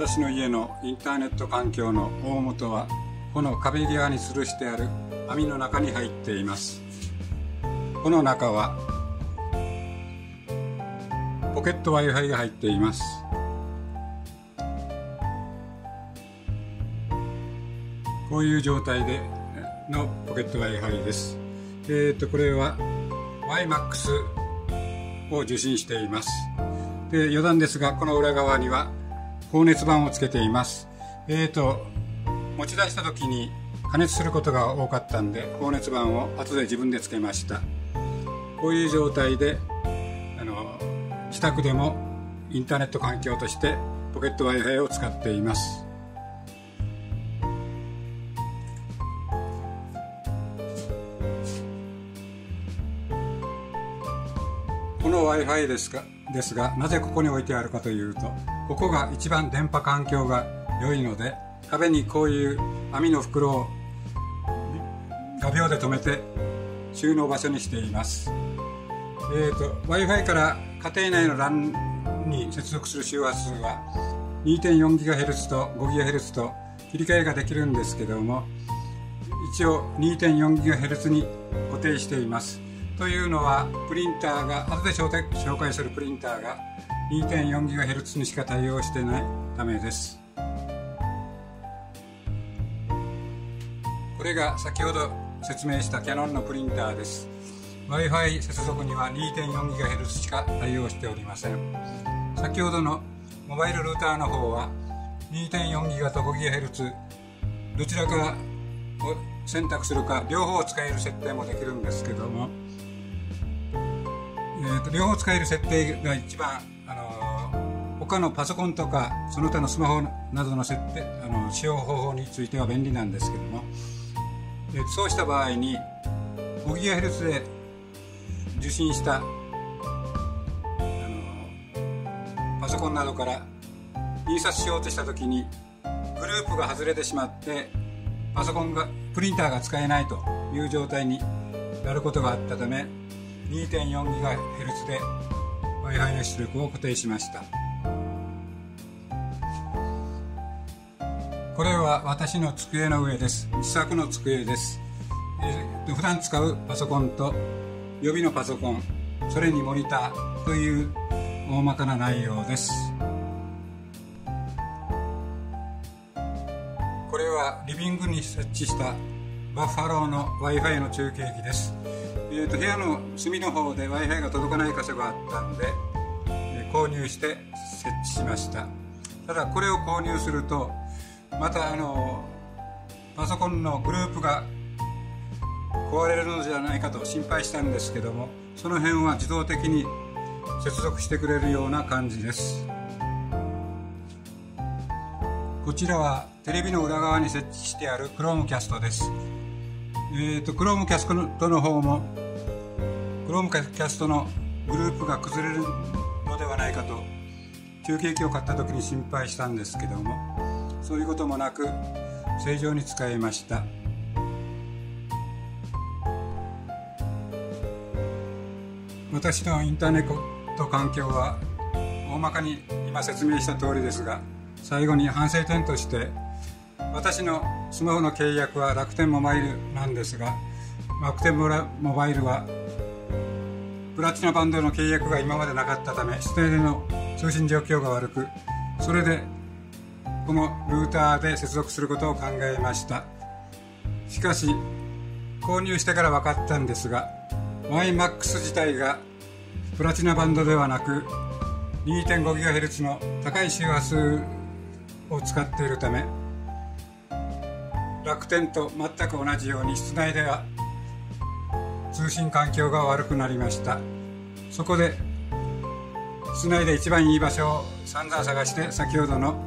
私の家のインターネット環境の大元はこの壁際に吊るしてある網の中に入っています。この中はポケット Wi-Fi が入っています。こういう状態でのポケット Wi-Fi です。えっ、ー、とこれは YMAX を受信しています。で余談ですがこの裏側には高熱板をつけています。えっ、ー、と持ち出した時に加熱することが多かったんで高熱板を後で自分でつけました。こういう状態であの自宅でもインターネット環境としてポケット Wi-Fi を使っています。この Wi-Fi ですがですがなぜここに置いてあるかというとここが一番電波環境が良いので壁にこういう網の袋を画鋲で留めて収納場所にしています、えーと、w i f i から家庭内の LAN に接続する周波数は 2.4GHz と 5GHz と切り替えができるんですけども一応 2.4GHz に固定しています。というのはプリンターが後で紹介するプリンターが 2.4GHz にしか対応してないためです。これが先ほど説明したキャノンのプリンターです。Wi-Fi 接続には 2.4GHz しか対応しておりません。先ほどのモバイルルーターの方は 2.4GHz と 5GHz どちらかを選択するか両方使える設定もできるんですけどもえーと、両方使える設定が一番、あのー、他のパソコンとかその他のスマホなどの設定あの使用方法については便利なんですけども、えー、そうした場合に 5GHz で受信した、あの、パソコンなどから印刷しようとした時にグループが外れてしまってパソコンがプリンターが使えないという状態になることがあったため 2.4GHz で Wi-Fi の出力を固定しました。これは私の机の上です。自作の机です、えー、普段使うパソコンと予備のパソコンそれにモニターという大まかな内容です。これはリビングに設置したバッファローの Wi-Fi の中継機です。えーと、部屋の隅の方で w i f i が届かない箇所があったんで、えー、購入して設置しました。ただこれを購入するとまたあのパソコンのグループが壊れるのではないかと心配したんですけどもその辺は自動的に接続してくれるような感じです。こちらはテレビの裏側に設置してある Chromecast です。えーと、クロームキャストの方もクロームキャストのグループが崩れるのではないかと中継機を買った時に心配したんですけどもそういうこともなく正常に使えました。私のインターネット環境は大まかに今説明した通りですが最後に反省点として私のスマホの契約は楽天モバイルなんですが楽天モバイルはプラチナバンドの契約が今までなかったため指定での通信状況が悪くそれでこのルーターで接続することを考えました。しかし購入してから分かったんですが YMAX 自体がプラチナバンドではなく 2.5GHz の高い周波数を使っているため楽天と全く同じように室内では通信環境が悪くなりました。そこで室内で一番いい場所を散々探して先ほどの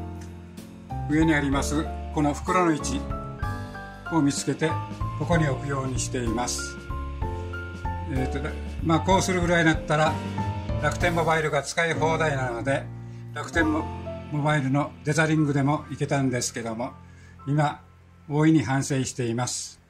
上にありますこの袋の位置を見つけてここに置くようにしています。えーとまあこうするぐらいだったら楽天モバイルが使い放題なので楽天モバイルのデザリングでもいけたんですけども今大いに反省しています。